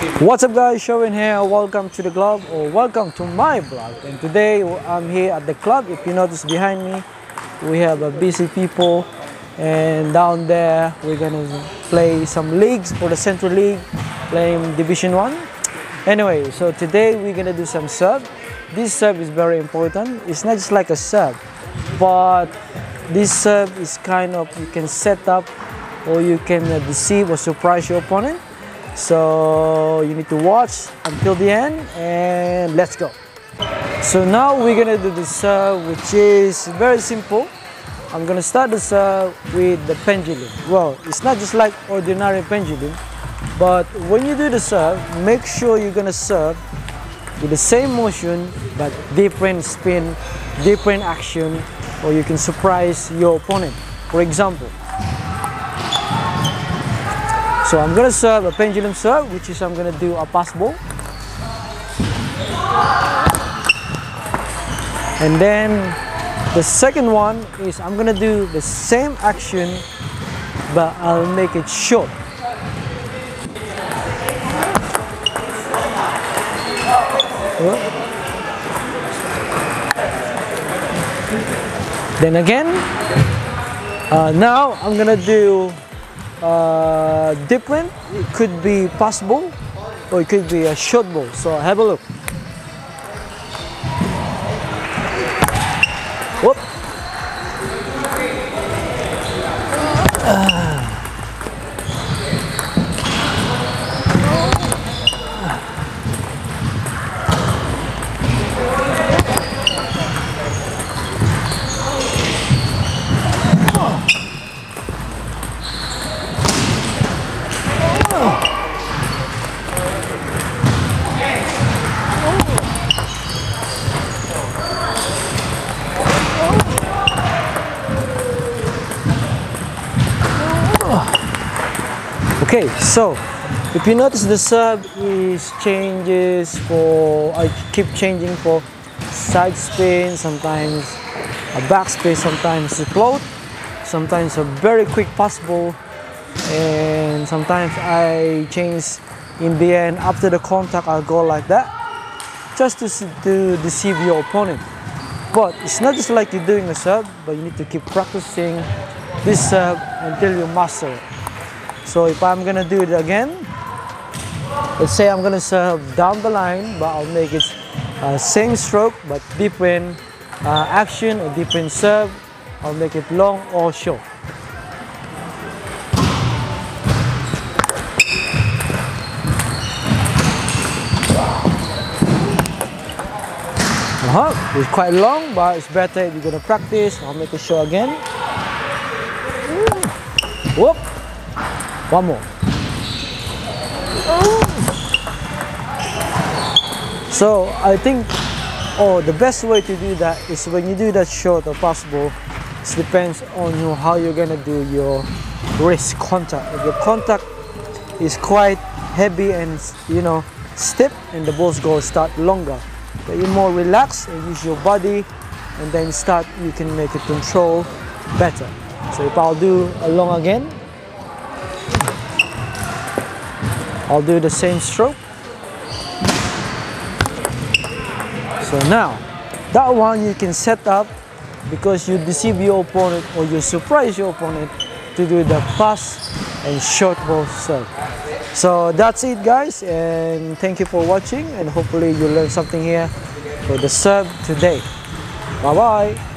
What's up guys, Sherwin here, welcome to the club or welcome to my vlog. And today I'm here at the club, if you notice behind me we have a busy people. And down there we're gonna play some leagues for the Central League, playing Division 1 anyway, so today we're gonna do some serve this serve is very important, it's not just like a serve but this serve is kind of, you can set up or you can uh, deceive or surprise your opponent so you need to watch until the end and let's go. So now we're gonna do the serve which is very simple. I'm gonna start the serve with the pendulum. Well, it's not just like ordinary pendulum, but when you do the serve, make sure you're gonna serve with the same motion but different spin, different action, or you can surprise your opponent. For example, so I'm gonna serve a pendulum serve, which is I'm gonna do a pass ball. And then the second one is I'm gonna do the same action, but I'll make it short. Then again, uh, now I'm gonna do uh, different. It could be possible or it could be a short ball. So have a look. Whoop. Okay, so if you notice the sub is changes for I keep changing for side spin, sometimes a back spin, sometimes a float, sometimes a very quick pass ball, and sometimes I change in the end after the contact I'll go like that just to, to deceive your opponent. But it's not just like you're doing a serve, but you need to keep practicing this serve until you master it. So if I'm gonna do it again, let's say I'm gonna serve down the line, but I'll make it uh, same stroke but different uh, action or different serve. I'll make it long or short. Uh -huh. It's quite long, but it's better if you're gonna practice. I'll make it short again. Whoop. One more. So I think, oh, the best way to do that is when you do that short or possible, it depends on you how you're gonna do your wrist contact. If your contact is quite heavy and you know stiff, and the balls go start longer. But you're more relaxed and use your body, and then start you can make it control better. So if I'll do a long again, I'll do the same stroke. So now, that one you can set up because you deceive your opponent or you surprise your opponent to do the pass and short ball serve. So that's it guys and thank you for watching and hopefully you learned something here for the serve today. Bye bye.